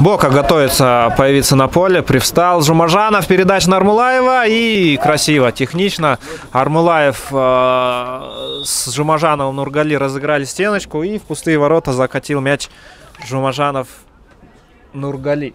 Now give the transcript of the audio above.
Бока готовится появиться на поле. Привстал Жумажанов. Передача на Армулаева. И красиво, технично. Армулаев э, с Жумажановым Нургали разыграли стеночку. И в пустые ворота закатил мяч Жумажанов Нургали.